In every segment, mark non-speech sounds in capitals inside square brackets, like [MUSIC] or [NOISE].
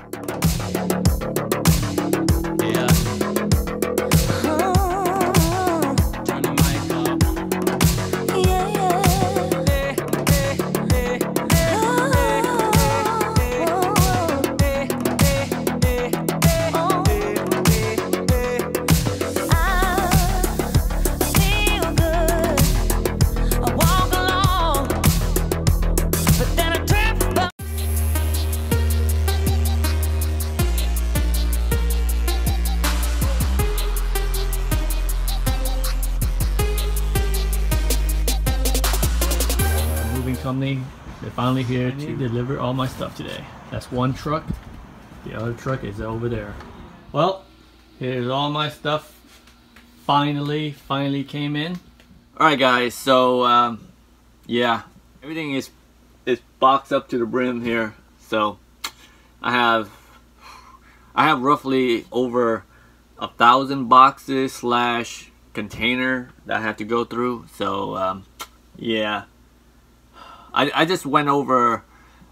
Yeah. Finally here to deliver all my stuff today. That's one truck. The other truck is over there. Well, here's all my stuff. Finally, finally came in. All right, guys. So, um, yeah, everything is is boxed up to the brim here. So, I have I have roughly over a thousand boxes slash container that I have to go through. So, um, yeah. I, I just went over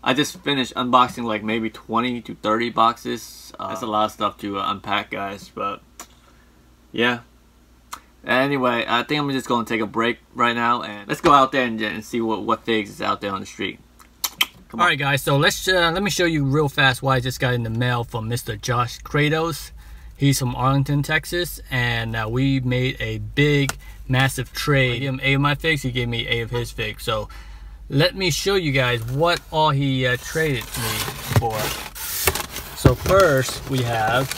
I just finished unboxing like maybe 20 to 30 boxes. Uh, That's a lot of stuff to uh, unpack guys, but yeah. Anyway, I think I'm just going to take a break right now and let's go out there and, and see what, what things is out there on the street. All right, guys. So let's uh, let me show you real fast why I just got in the mail from Mr. Josh Kratos. He's from Arlington, Texas, and uh, we made a big, massive trade. I gave him eight of my figs. He gave me eight of his figs. So let me show you guys what all he uh, traded me for. So first we have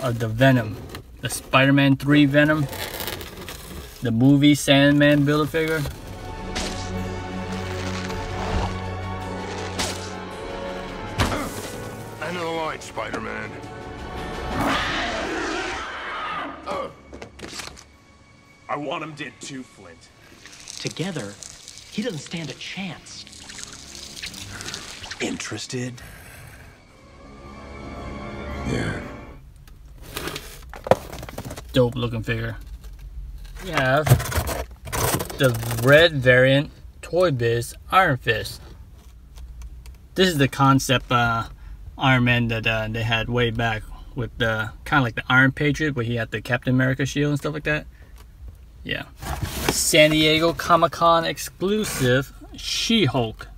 uh, the Venom, the Spider-Man 3 Venom, the movie Sandman Build-A-Figure, End of the line, Spider-Man. I want him dead too, Flint. Together, he doesn't stand a chance. Interested? Yeah. dope looking figure. We have the red variant Toy Biz Iron Fist. This is the concept uh, Iron Man that uh, they had way back with the kind of like the Iron Patriot, where he had the Captain America shield and stuff like that. Yeah. San Diego Comic Con exclusive She Hulk.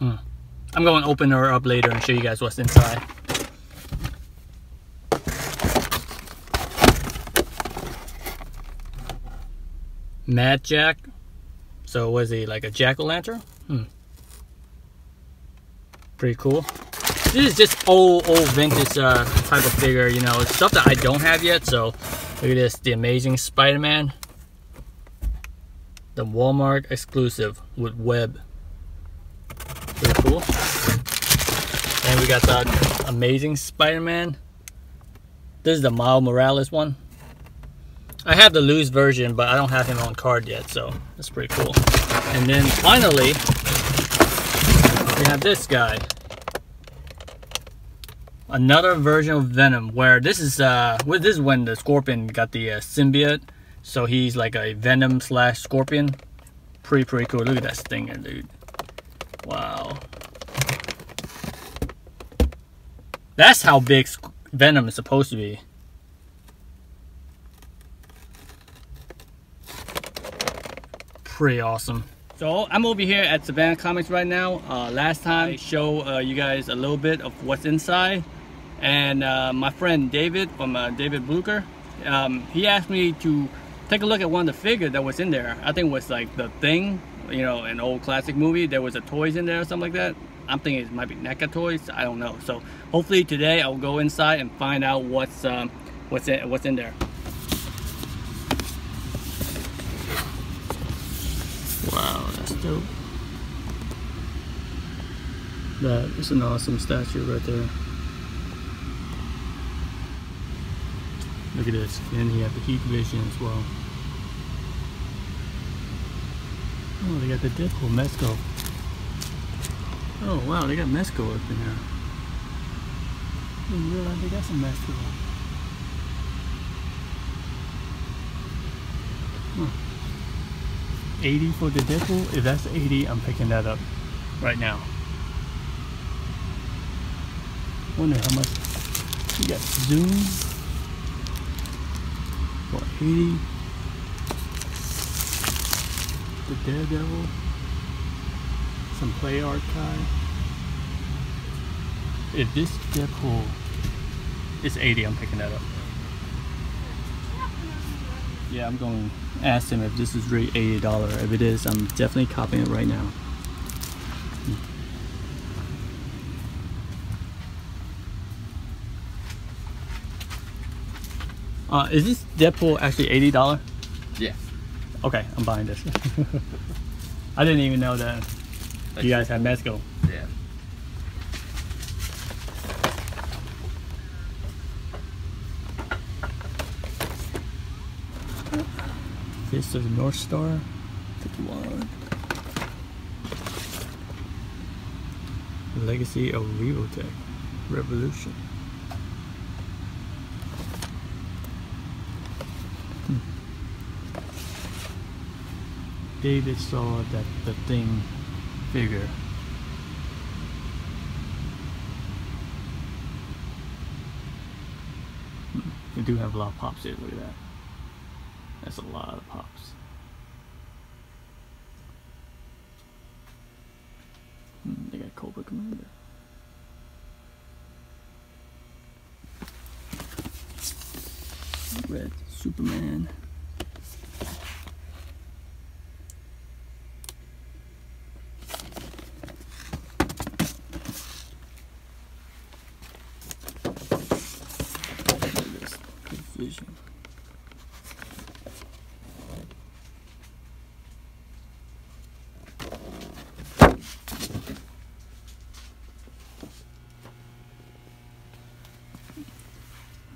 Hmm. I'm going to open her up later and show you guys what's inside. Mad Jack. So was he like a jack o' lantern? Hmm. Pretty cool. This is just old, old vintage uh, type of figure. You know, it's stuff that I don't have yet. So look at this, the Amazing Spider-Man, the Walmart exclusive with web. Pretty cool. And we got the Amazing Spider-Man. This is the Miles Morales one. I have the loose version, but I don't have him on card yet, so that's pretty cool. And then finally, we have this guy. Another version of Venom, where this is uh, well, this is when the Scorpion got the uh, symbiote, so he's like a Venom slash Scorpion. Pretty pretty cool. Look at that stinger, dude. Wow. That's how big Venom is supposed to be. pretty awesome. So I'm over here at Savannah Comics right now. Uh, last time I show uh, you guys a little bit of what's inside. And uh, my friend David from uh, David Blucher, um, he asked me to take a look at one of the figures that was in there. I think it was like The Thing, you know, an old classic movie. There was a toys in there or something like that. I'm thinking it might be NECA toys. I don't know. So hopefully today I'll go inside and find out what's um, what's in, what's in there. Wow, that's dope. That is an awesome statue right there. Look at this. And you have the heat vision as well. Oh, they got the Deadpool Mezco. Oh wow, they got Mezco up in here. Didn't realize they got some Mezco. Huh. 80 for the Deadpool? If that's 80, I'm picking that up. right now. Wonder how much you got Zoom for 80. The Daredevil. Some Play Arts Kai. If this Deadpool is 80, I'm picking that up. Yeah, I'm going to ask him if this is really $80. If it is, I'm definitely copying it right now. Uh, is this Deadpool actually $80? Yeah. Okay, I'm buying this. [LAUGHS] I didn't even know that you guys had Mezco. Yeah. Of the North Star. 51. Legacy of Revoltech. Revolution. David saw that the thing figure. We do have a lot of pops here, look at that. That's a lot of pops. Hmm, they got Cobra Commander. Red Superman. Look at this. Good vision.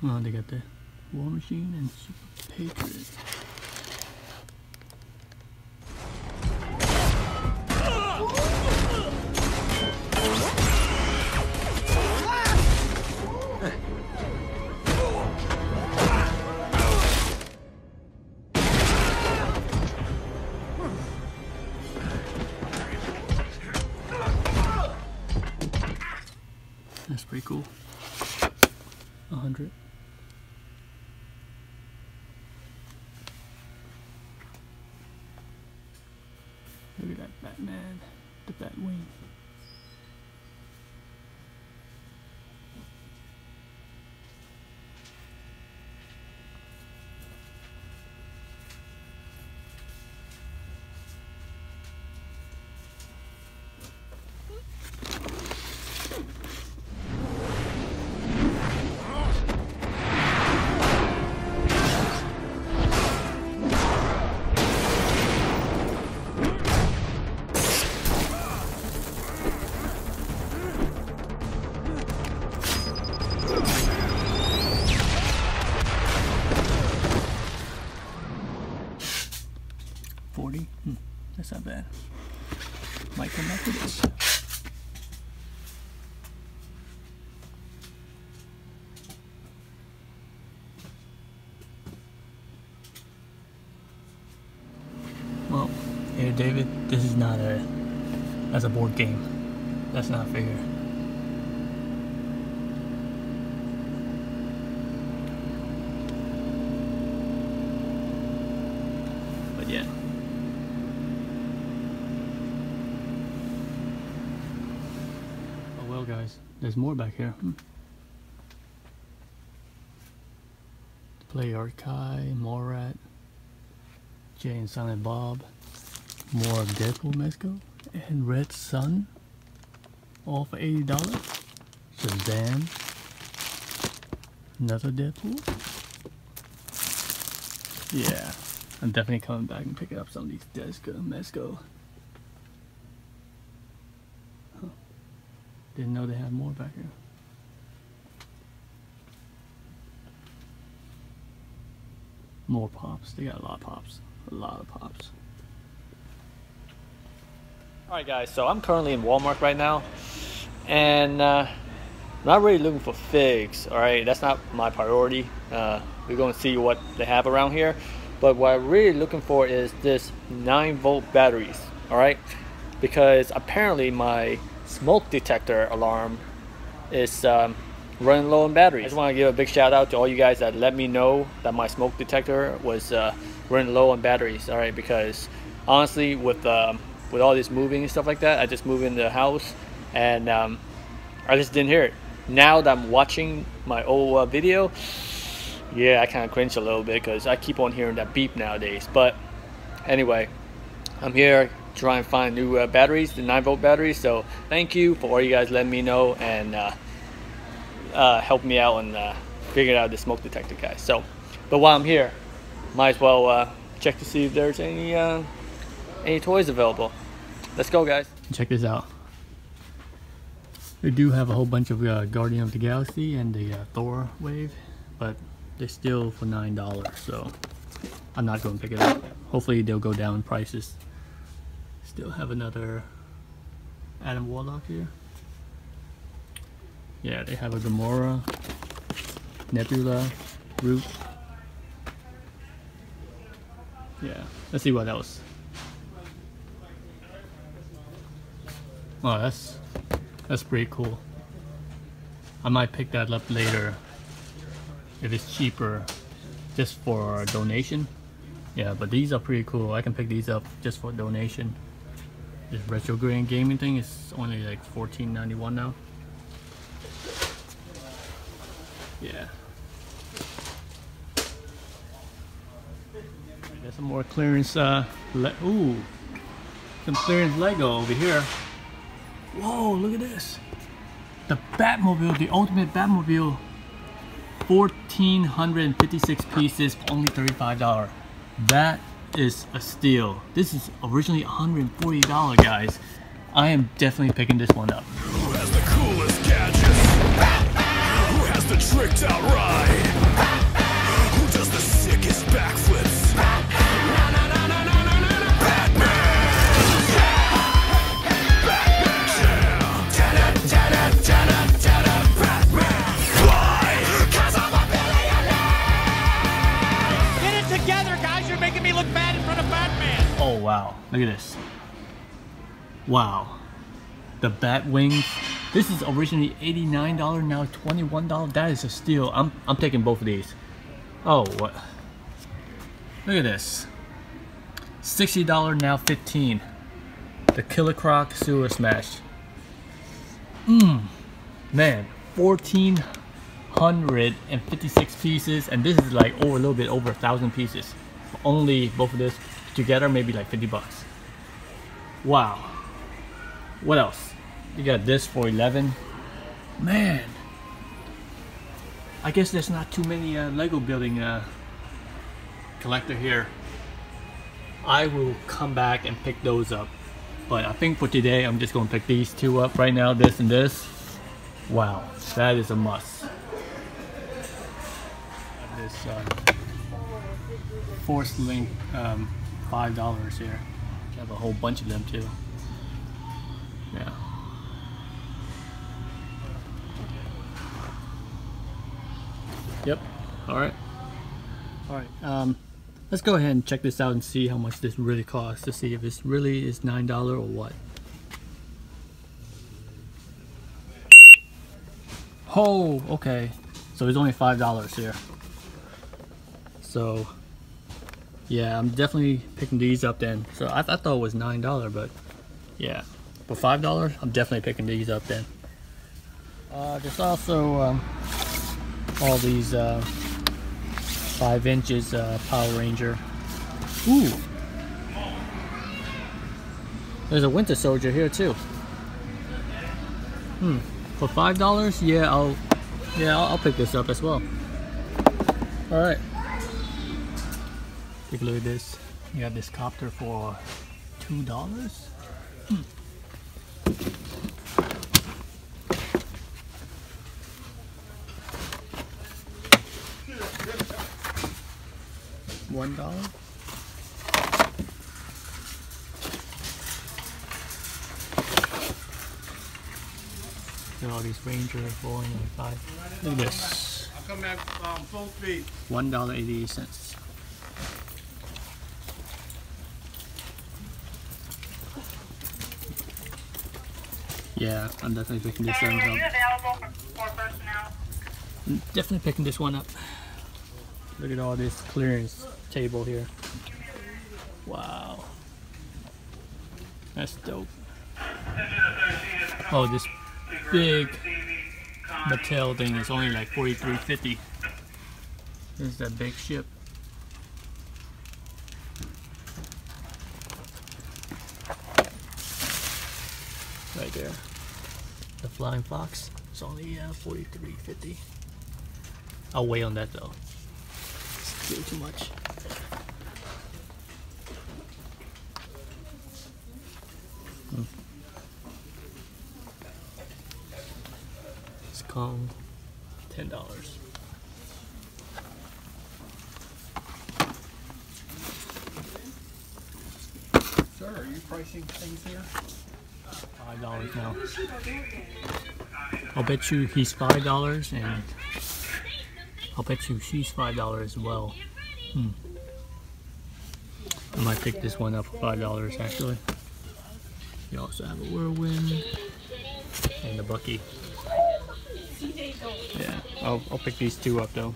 Oh, uh, they got the War Machine and Super Patriot. Here, David. This is not a. That's a board game. That's not fair. But yeah. Oh well, guys. There's more back here. Hmm. Play Arts Kai, Morat, Jay and Silent Bob, more of Deadpool Mezco, and Red Sun, all for $80. Shazam, another Deadpool. Yeah, I'm definitely coming back and picking up some of these Mezco. Huh. Didn't know they had more back here. More pops. They got a lot of pops. A lot of pops. Alright guys, so I'm currently in Walmart right now. And uh, not really looking for figs, alright? That's not my priority. Uh, we're going to see what they have around here. But what I'm really looking for is this 9 volt batteries, alright? because apparently my smoke detector alarm is um, running low on batteries. I just want to give a big shout out to all you guys that let me know that my smoke detector was uh, running low on batteries. All right, because honestly, with um, with all this moving and stuff like that, I just moved in the house and um, I just didn't hear it. Now that I'm watching my old uh, video, yeah, I kind of cringe a little bit because I keep on hearing that beep nowadays. But anyway, I'm here trying to find new uh, batteries, the 9 volt batteries. So thank you for all you guys letting me know and uh, uh, help me out and uh, figuring out the smoke detector, guys. So, but while I'm here, might as well uh, check to see if there's any any toys available. Let's go, guys. Check this out. We do have a whole bunch of uh, Guardian of the Galaxy and the uh, Thor wave, but they're still for nine dollars. So I'm not going to pick it up. Hopefully they'll go down in prices. Still have another Adam Warlock here. Yeah, they have a Gamora, Nebula, Groot. Yeah, let's see what else. Oh, that's that's pretty cool. I might pick that up later if it's cheaper just for donation. Yeah, but these are pretty cool. I can pick these up just for donation. This retro green gaming thing is only like $14.91 now. Yeah. There's some more clearance. Uh, ooh, some clearance Lego over here. Whoa! Look at this. The Batmobile, the ultimate Batmobile. 1,456 pieces for only $35. That is a steal. This is originally $140, guys. I am definitely picking this one up. Who has the coolest gadgets? Who has the tricked out ride? Who does the sickest backflips? Wow, look at this. Wow. The bat wings. This is originally $89, now $21. That is a steal. I'm I'm taking both of these. Oh what? Look at this. $60 now 15 The Killer Croc Sewer Smash. Mmm. Man, 1456 pieces and this is like over a little bit over a thousand pieces only both of this together maybe like 50 bucks. Wow. What else? You got this for 11 man. I guess there's not too many uh, lego building uh, collector here. I will come back and pick those up. But i think for today i'm just going to pick these two up right now this and this. Wow. That is a must. This um, Force Link um, five dollars here. I have a whole bunch of them too. Yeah. Yep. All right. All right. Um, let's go ahead and check this out and see how much this really costs to see if this really is nine dollar or what. Oh, okay. So it's only five dollars here. So yeah, I'm definitely picking these up then. So I, I thought it was nine dollar, but yeah, for five dollars, I'm definitely picking these up then. Uh, there's also um, all these uh, five inches uh, Power Ranger. Ooh, there's a Winter Soldier here too. Hmm, for five dollars, yeah, I'll yeah I'll, I'll pick this up as well. All right. Take a look at this. You got this copter for two dollars. One dollar. Look at all these Ranger four and five. Look at this. I'll come back um, full speed. One dollar eighty eight cents. Yeah, I'm definitely picking this one up. available for, for personnel? Mm, definitely picking this one up. Look at all this clearance table here. Wow. That's dope. Oh, this big Mattel thing is only like 43.50. This is that big ship. Right there. The Flying Fox. It's only uh, 43.50. I'll wait on that though. It's still too much. Hmm. It's Kong, ten dollars. Sir, are you pricing things here? Five dollars now. I'll bet you he's five dollars, and I'll bet you she's five dollars as well. Hmm. I might pick this one up for five dollars actually. You also have a whirlwind and a bucky. Yeah, I'll, I'll pick these two up though.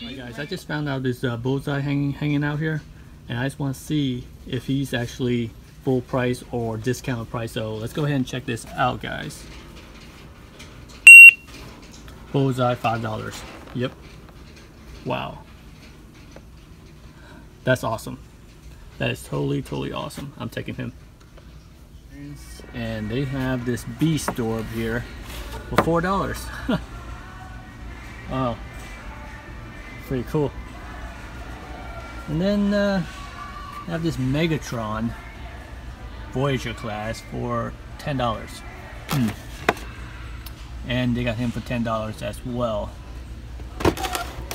Alright guys, I just found out this uh, bullseye hanging hanging out here, and I just want to see if he's actually full price or discount price. So let's go ahead and check this out, guys. Bullseye, five dollars. Yep. Wow. That's awesome. That is totally, totally awesome. I'm taking him. And they have this beast orb here for four dollars. [LAUGHS] wow. Pretty cool. And then uh, I have this Megatron Voyager class for ten dollars. Hmm. And they got him for ten dollars as well.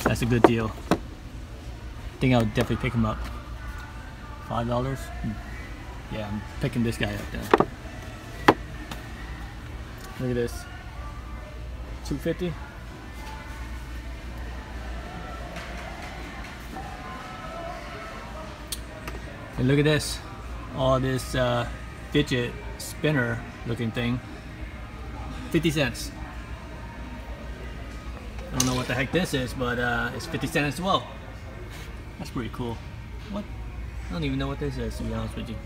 That's a good deal. I think I'll definitely pick him up. Five dollars? Hmm. Yeah, I'm picking this guy up then. Look at this. 250 And look at this. All this uh, fidget spinner looking thing. 50 cents. I don't know what the heck this is, but uh, it's 50 cents as well. That's pretty cool. What? I don't even know what this is, to be honest with you.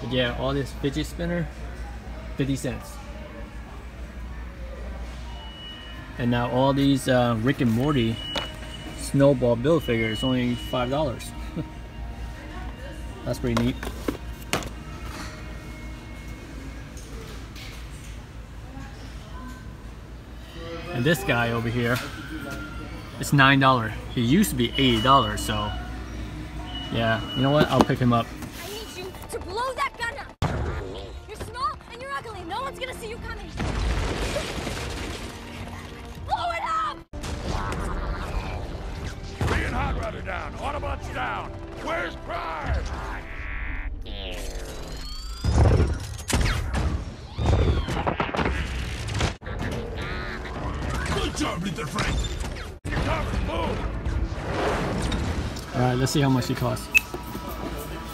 But yeah, all this fidget spinner, 50 cents. And now all these uh, Rick and Morty snowball build figures only five dollars. That's pretty neat. And this guy over here, it's nine dollar. He used to be eighty dollars, so yeah. You know what? I'll pick him up. I need you to blow that gun up. You're small and you're ugly. No one's gonna see you coming. Blow it up! Being hot rudder down. Autobots down. Where's Prime? Job, little friend. All right, let's see how much he costs.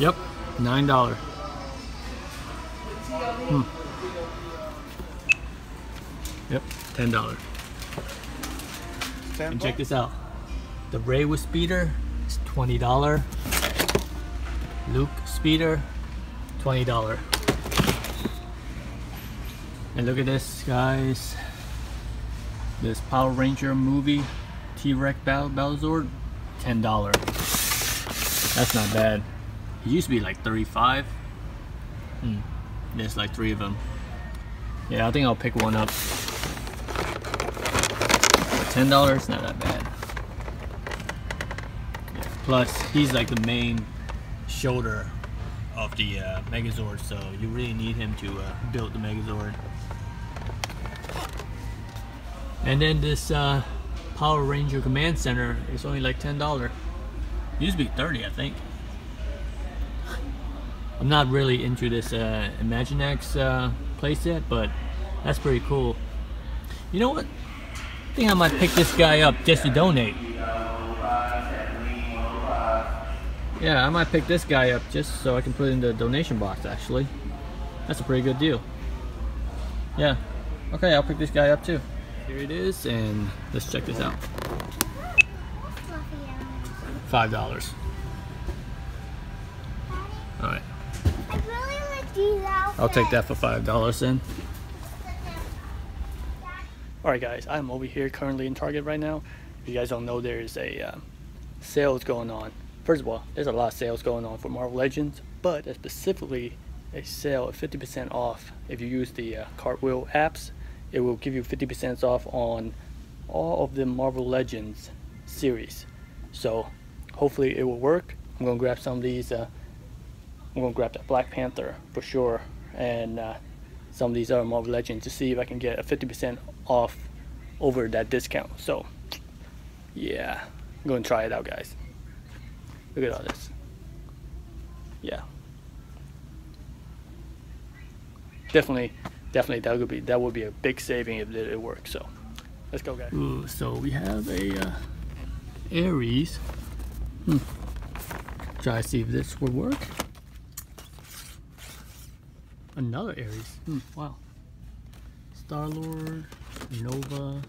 Yep, nine dollar. Hmm. Yep, ten dollar. And check this out. The Rey with speeder is twenty dollar. Luke speeder, twenty dollar. And look at this, guys. This Power Ranger movie T-Rex Battlezord, ten dollar. That's not bad. It used to be like 35. Hmm. There's like three of them. Yeah, I think I'll pick one up. Ten dollars, not that bad. Plus, he's like the main shoulder of the uh, Megazord, so you really need him to uh, build the Megazord. And then this uh, Power Ranger Command Center is only like ten dollar. Used to be thirty, I think. [LAUGHS] I'm not really into this uh, Imaginext uh, playset, but that's pretty cool. You know what? I think I might pick this guy up just to donate. Yeah, I might pick this guy up just so I can put it in the donation box actually. That's a pretty good deal. Yeah. Okay, I'll pick this guy up too. Here it is, and let's check this out. Five dollars. All right. I'll take that for five dollars then. All right, guys, I'm over here currently in Target right now. If you guys don't know, there's a uh, sales going on. First of all, there's a lot of sales going on for Marvel Legends, but specifically a sale of 50% off. If you use the uh, Cartwheel apps, it will give you 50% off on all of the Marvel Legends series. So hopefully it will work. I'm gonna grab some of these. Uh, I'm gonna grab that Black Panther for sure, and uh, some of these other Marvel Legends to see if I can get a 50% off over that discount. So yeah, I'm gonna try it out, guys. Look at all this. Yeah. Definitely, definitely that would be that would be a big saving if it, works. So let's go, guys. Ooh, so we have a uh, Ares. Hmm. Try to see if this would work. Another Ares. Hmm. Wow. Star Lord, Nova.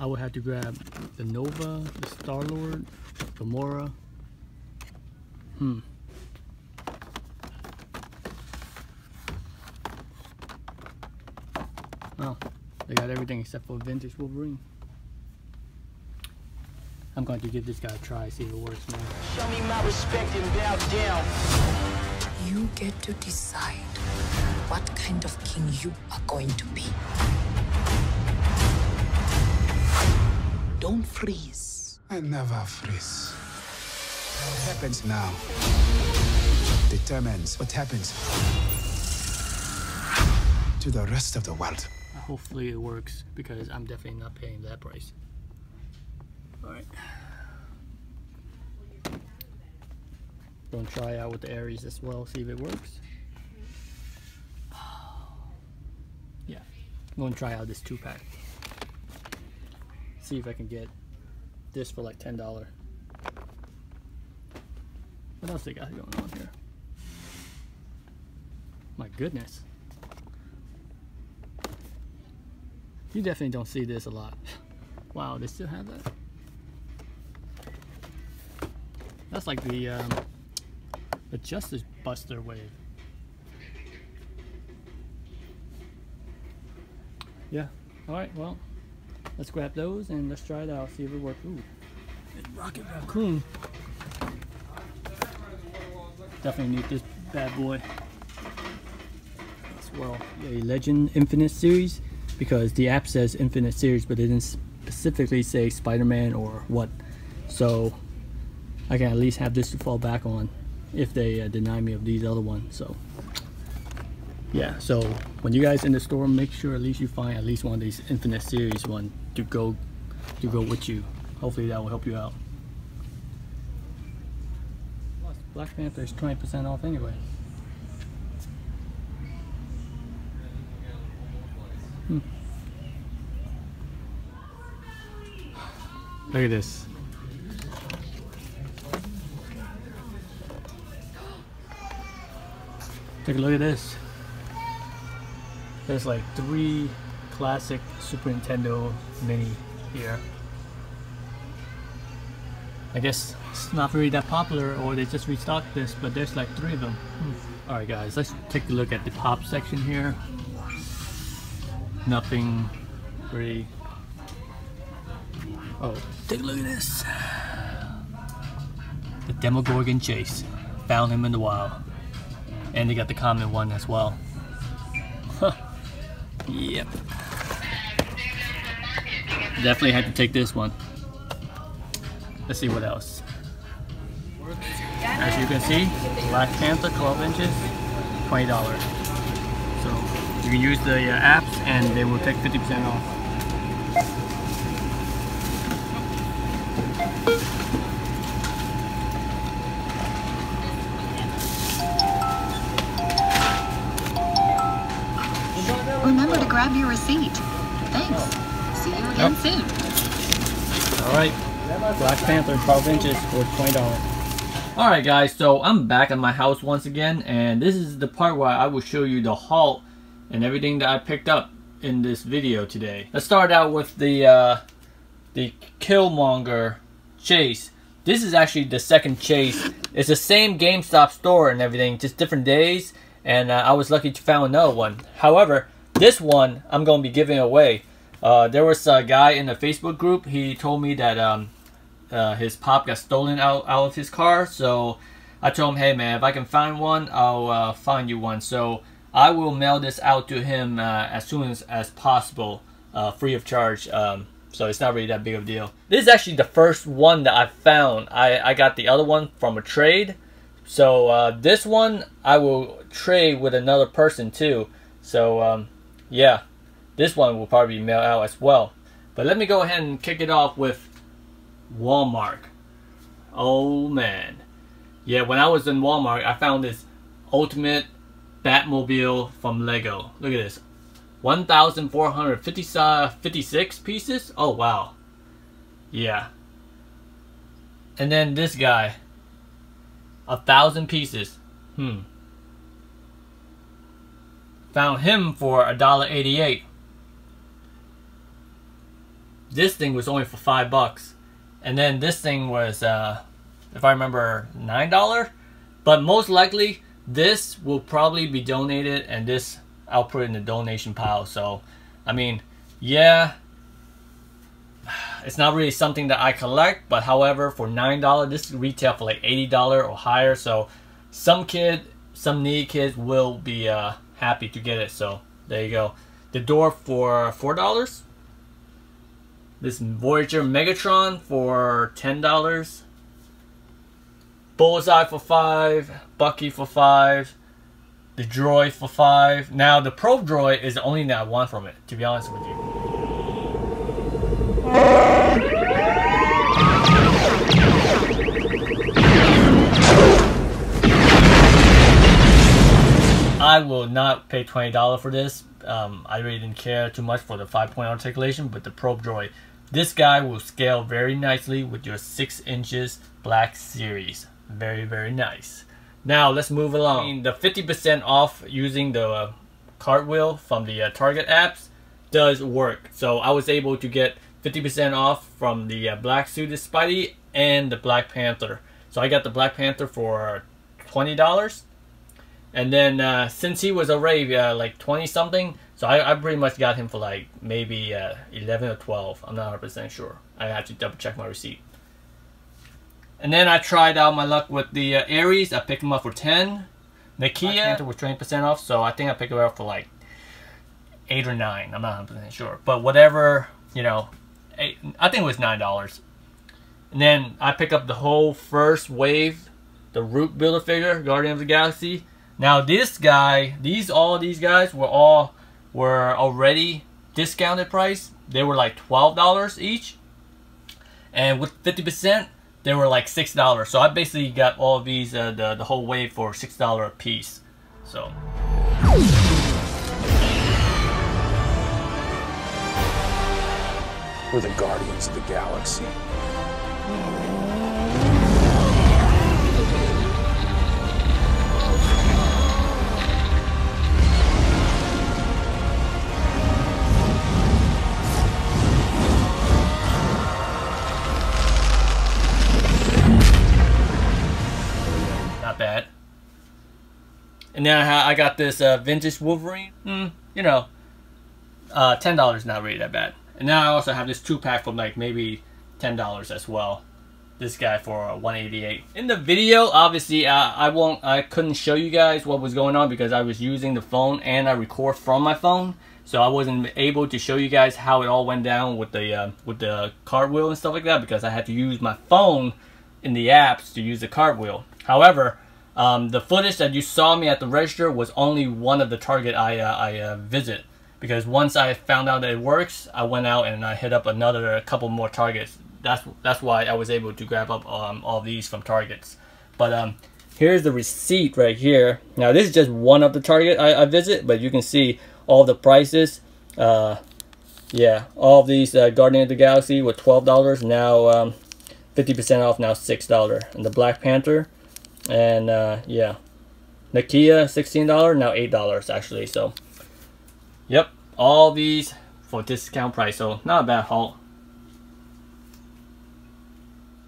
I would have to grab the Nova, the Star Lord, Gamora. Hmm. Oh, they got everything except for Vintage Wolverine. I'm going to give this guy a try, see if it works, man. Show me my respect and bow down. You get to decide what kind of king you are going to be. Don't freeze. I never freeze. What happens now determines what happens to the rest of the world. Hopefully it works because I'm definitely not paying that price. Alright. Gonna try out with the Ares as well, see if it works. [SIGHS] Yeah, I'm gonna try out this two pack. See if I can get this for like $10. What else they got going on here? My goodness. You definitely don't see this a lot. Wow, they still have that? That's like the, um, the Justice Buster wave. Yeah, alright, well, let's grab those and let's try it out, see if it works. Ooh, it's Rocket Raccoon. Definitely need this bad boy as well. A Legend Infinite series because the app says Infinite series, but it didn't specifically say Spider-Man or what. So I can at least have this to fall back on if they uh, deny me of these other ones. So yeah, so when you guys in the store, make sure at least you find at least one of these Infinite series one to go to go with you. Hopefully that will help you out. Plus, Black Panther is 20% off anyway. Hmm. Look at this. Take a look at this. There's like three classic Super Nintendo Mini here. I guess it's not really that popular or they just restocked this, but there's like three of them. Hmm. Alright guys, let's take a look at the pop section here. Nothing really... Oh, take a look at this. The Demogorgon Chase. Found him in the wild. And they got the common one as well. Huh. Yep. Definitely had to take this one. Let's see what else. As you can see, Black Panther 12 inches, $20. So you can use the uh, apps and they will take 50% off. Grab your receipt. Thanks. See you again Yep. soon. Alright, Black Panther 12 inches for $20. Alright guys, so I'm back at my house once again and this is the part where I will show you the haul and everything that I picked up in this video today. Let's start out with the uh, the Killmonger chase. This is actually the second chase. It's the same GameStop store and everything, just different days and uh, I was lucky to find another one. However, this one I'm going to be giving away. Uh, there was a guy in the Facebook group, he told me that um, uh, his pop got stolen out, out of his car. So I told him, hey man, if I can find one, I'll uh, find you one. So I will mail this out to him uh, as soon as, as possible, uh, free of charge. Um, so it's not really that big of a deal. This is actually the first one that I found. I, I got the other one from a trade. So uh, this one I will trade with another person too. So um, yeah, this one will probably be mailed out as well. But let me go ahead and kick it off with Walmart. Oh man. Yeah, when I was in Walmart, I found this ultimate Batmobile from Lego. Look at this. 1,456 pieces? Oh wow. Yeah. And then this guy. A thousand pieces. Hmm. Found him for a dollar eighty-eight. This thing was only for five bucks. And then this thing was, uh, if I remember, $9. But most likely, this will probably be donated and this I'll put in the donation pile. So, I mean, yeah, [SIGHS] it's not really something that I collect. But however, for $9, this retail for like $80 or higher. So, some kid, some needy kids will be uh, happy to get it. So, there you go. The door for $4 this Voyager Megatron for $10. Bullseye for 5 Bucky for 5 The Droid for 5 Now, the Probe Droid is the only thing I want from it, to be honest with you. I will not pay $20 for this. Um, I really didn't care too much for the 5-point articulation, but the Probe Droid. This guy will scale very nicely with your 6 inches Black Series. Very, very nice. Now, let's move along. The 50% off using the uh, cartwheel from the uh, Target apps does work. So I was able to get 50% off from the uh, Black Suited Spidey and the Black Panther. So I got the Black Panther for $20 and then uh, since he was already uh, like 20 something, so I, I pretty much got him for like maybe uh, 11 or 12. I'm not 100% sure. I have to double check my receipt. And then I tried out my luck with the uh, Ares. I picked him up for 10. Nakia was 20% off, so I think I picked it up for like 8 or 9. I'm not 100% sure. But whatever, you know, eight, I think it was $9. And then I picked up the whole first wave, the Groot Builder figure, Guardian of the Galaxy. Now this guy, these all these guys were all were already discounted price. They were like twelve dollars each, and with fifty percent, they were like six dollars. So I basically got all of these uh, the the whole wave for six dollar a piece. So. We're the Guardians of the Galaxy. And then I, I got this uh, vintage Wolverine. Hmm, you know, uh, ten dollars not really that bad. And now I also have this two pack for like maybe ten dollars as well. This guy for uh, 188. In the video, obviously, uh, I won't, I couldn't show you guys what was going on because I was using the phone and I record from my phone, so I wasn't able to show you guys how it all went down with the uh, with the cartwheel and stuff like that because I had to use my phone in the apps to use the cartwheel. However, um, the footage that you saw me at the register was only one of the target I uh, I uh, visit because once I found out that it works, I went out and I hit up another couple more targets. That's that's why I was able to grab up um, all these from targets. But um, here's the receipt right here. Now this is just one of the target I, I visit, but you can see all the prices. Uh, yeah, all these uh, Guardian of the Galaxy were twelve dollars. Now um, fifty percent off. Now six dollar. And the Black Panther And uh, yeah, Nakia $16, now $8 actually. So, yep, all these for discount price. So, not a bad haul.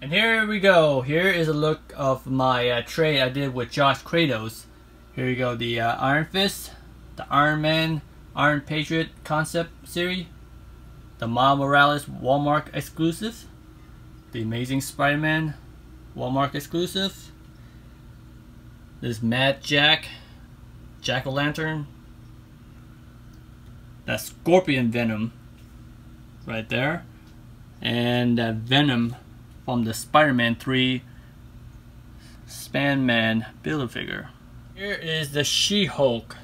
And here we go. Here is a look of my uh, trade I did with Josh Kratos. Here we go, the uh, Iron Fist, the Iron Man, Iron Patriot concept series, the Miles Morales Walmart exclusive, the Amazing Spider-Man Walmart exclusive, this Mad Jack, Jack-O-Lantern, that Scorpion Venom right there, and that Venom from the Spider-Man 3 Sandman Build-A-Figure. Here is the She-Hulk,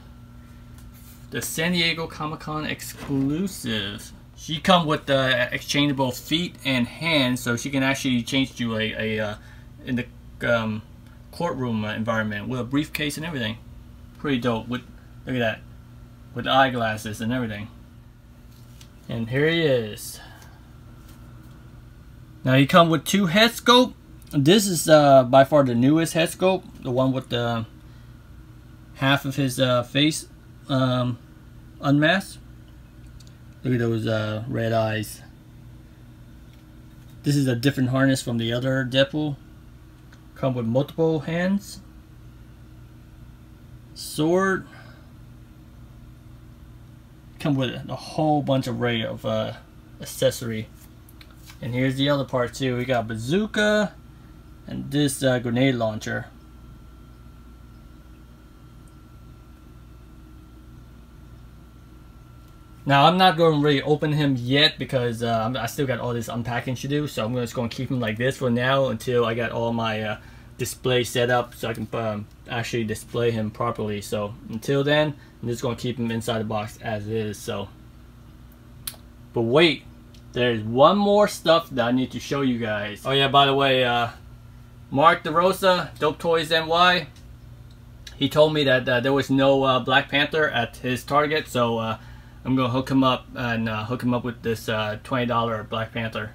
the San Diego Comic-Con exclusive. She come with the exchangeable feet and hands, so she can actually change to a, a uh, in the um, courtroom uh, environment with a briefcase and everything. Pretty dope. With look at that, with eyeglasses and everything. And here he is. Now you come with two head sculpt. This is uh, by far the newest head sculpt, the one with the half of his uh, face um, unmasked. Look at those uh, red eyes. This is a different harness from the other Deadpool. Come with multiple hands. Sword. Come with a whole bunch of array of uh, accessory. And here's the other part too. We got bazooka and this uh, grenade launcher. Now I'm not going to really open him yet because uh, I still got all this unpacking to do. So I'm just going to keep him like this for now until I got all my uh, display set up so I can um, actually display him properly. So until then, I'm just going to keep him inside the box as is. So, but wait, there's one more stuff that I need to show you guys. Oh yeah, by the way, uh, Mark DeRosa, Dope Toys NY, he told me that uh, there was no uh, Black Panther at his Target, so uh, I'm gonna hook him up and uh, hook him up with this uh, $20 Black Panther.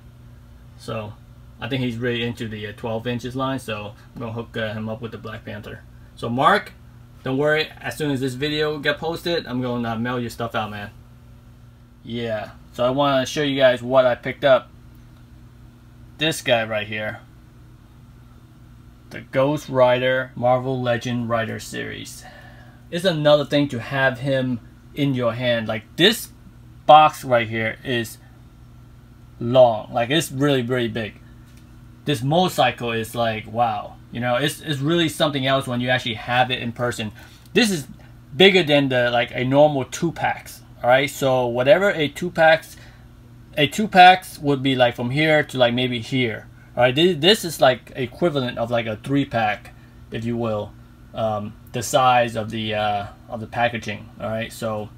So I think he's really into the uh, 12 inches line, so I'm gonna hook uh, him up with the Black Panther. So Mark, don't worry. As soon as this video get posted, I'm gonna uh, mail your stuff out, man. Yeah. So I want to show you guys what I picked up. This guy right here. The Ghost Rider Marvel Legend Rider series. It's another thing to have him in your hand. Like this box right here is long. Like it's really, really big. This motorcycle is like, wow. You know, it's, it's really something else when you actually have it in person. This is bigger than the like a normal two packs. All right, so whatever a two packs, a two packs would be like from here to like maybe here. All right, this, this is like equivalent of like a three pack, if you will, um, the size of the uh, of the packaging. All right, so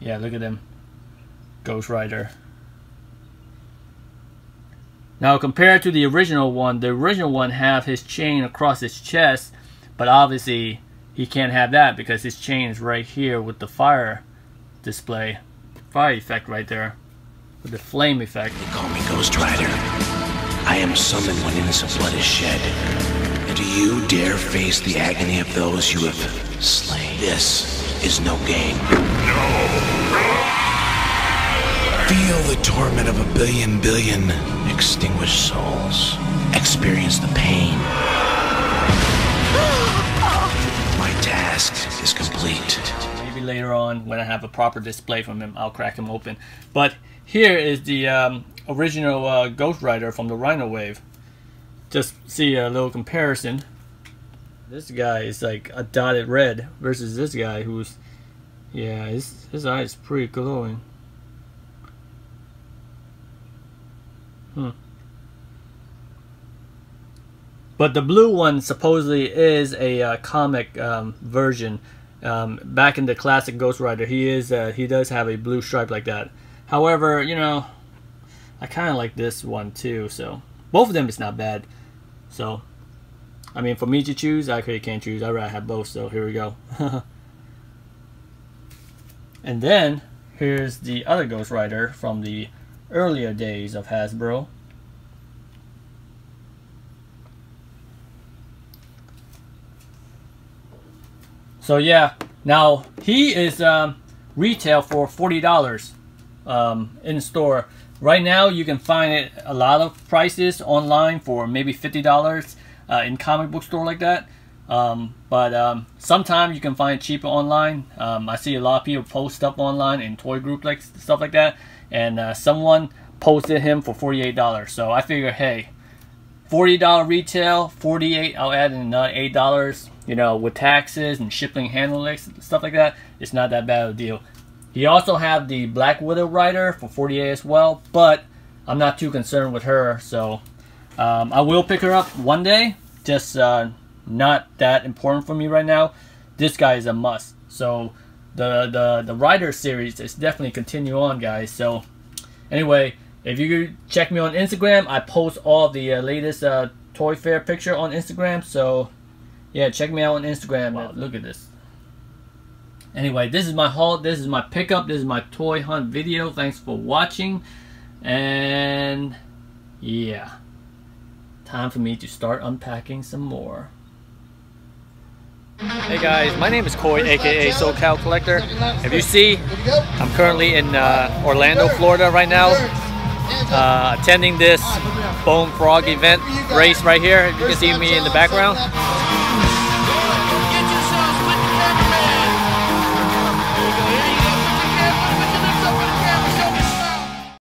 yeah, look at them, Ghost Rider. Now compared to the original one, the original one have his chain across his chest, but obviously he can't have that because his chain is right here with the fire display. Fire effect right there. With the flame effect. They call me Ghost Rider. I am summoned when innocent blood is shed. Do you dare face the agony of those you have slain? This is no game. No! Feel the torment of a billion billion extinguished souls. Experience the pain. My task is complete. Maybe later on when I have a proper display from him, I'll crack him open. But here is the um, original uh, Ghost Rider from the Rhino Wave. Just see a little comparison. This guy is like a dotted red versus this guy who's, yeah, his, his eye is pretty glowing. Hmm. But the blue one supposedly is a uh, comic um, version. Um, back in the classic Ghost Rider, he is uh, he does have a blue stripe like that. However, you know, I kind of like this one too. So both of them is not bad. So, I mean, for me to choose, I really can't choose. I rather have both. So here we go. [LAUGHS] and then here's the other Ghost Rider from the earlier days of Hasbro. So yeah, now he is um, retail for forty dollars um, in store. Right now, you can find it a lot of prices online for maybe fifty dollars uh, in comic book store like that. Um, but um, sometimes you can find cheaper online. Um, I see a lot of people post stuff online in toy group like stuff like that, and uh, someone posted him for forty eight dollars. So I figure, hey, forty dollar retail, forty eight. I'll add in another eight dollars. You know, with taxes and shipping, handling stuff like that, it's not that bad of a deal. He also have the Black Widow Rider for 48 as well, but I'm not too concerned with her, so um, I will pick her up one day. Just uh, not that important for me right now. This guy is a must. So the the the Rider series is definitely continue on, guys. So anyway, if you check me on Instagram, I post all the uh, latest uh, Toy Fair picture on Instagram. So yeah, check me out on Instagram. Wow, look at this. Anyway, this is my haul. This is my pickup. This is my toy hunt video. Thanks for watching. And yeah, time for me to start unpacking some more. Hey guys, my name is Coy, aka SoCal Collector. If you see, I'm currently in uh, Orlando, Florida right now, uh, attending this Bone Frog event race right here. You can see me in the background.